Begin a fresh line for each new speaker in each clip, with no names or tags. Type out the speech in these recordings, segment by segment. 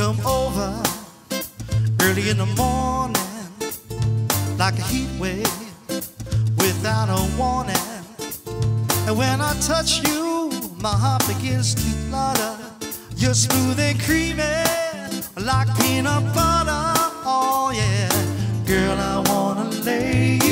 come over early in the morning like a heat wave without a warning. And when I touch you, my heart begins to flutter. You're smooth and creamy like peanut butter. Oh yeah, girl, I wanna lay you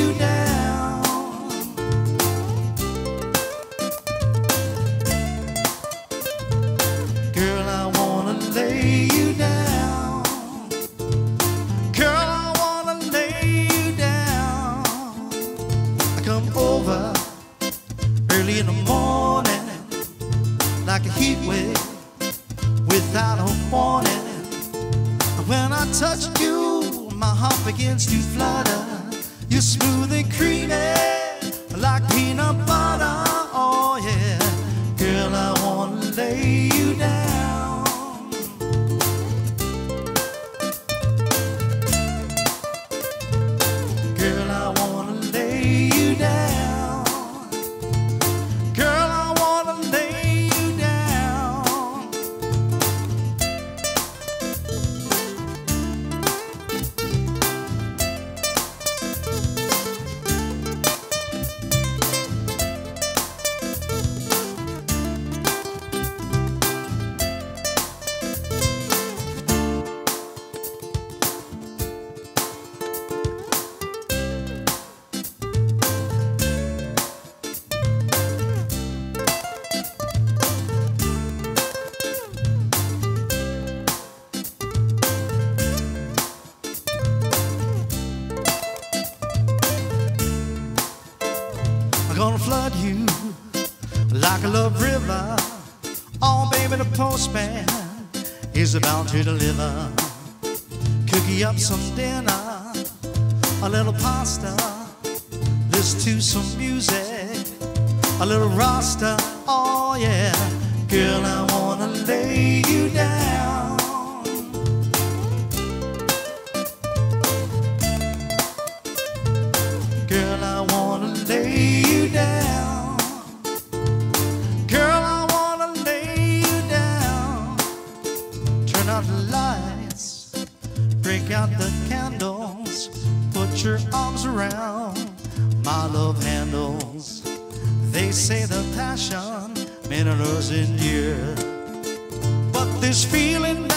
early in the morning like a heat wave without a warning. When I touch you, my heart begins to flutter. You're smooth and creamy like peanut butter. Oh yeah, girl, I wanna lay gonna you like a love river. Oh, baby, the postman is about to deliver. Cook you up some dinner, a little pasta, listen to some music, a little rasta. Oh, yeah, girl, I wanna lay you lights, break out the candles, put your arms around my love handles. They say the passion us endure, but this feeling